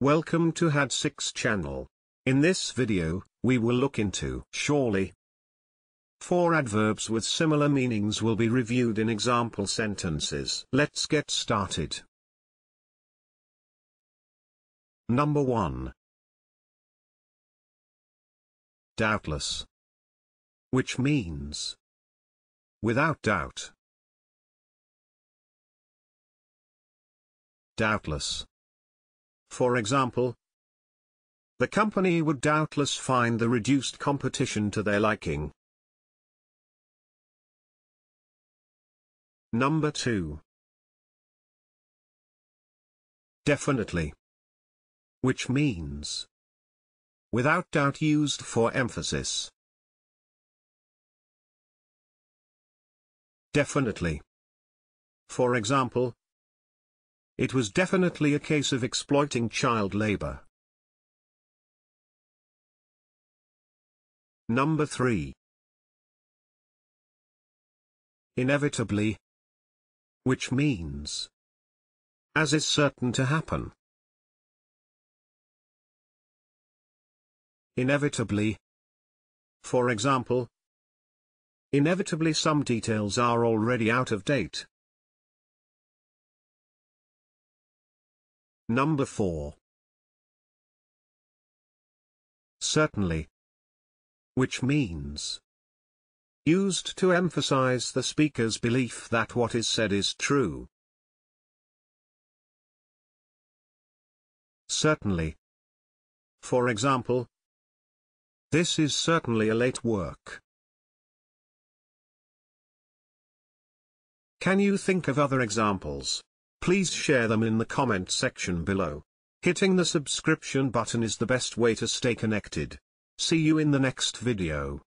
Welcome to HAD6 channel. In this video, we will look into surely. Four adverbs with similar meanings will be reviewed in example sentences. Let's get started. Number 1. Doubtless. Which means without doubt. Doubtless. For example, the company would doubtless find the reduced competition to their liking. Number 2. Definitely. Which means without doubt used for emphasis. Definitely. For example, it was definitely a case of exploiting child labor. Number 3. Inevitably. Which means. As is certain to happen. Inevitably. For example. Inevitably some details are already out of date. Number 4. Certainly. Which means used to emphasize the speaker's belief that what is said is true. Certainly. For example, this is certainly a late work. Can you think of other examples? Please share them in the comment section below. Hitting the subscription button is the best way to stay connected. See you in the next video.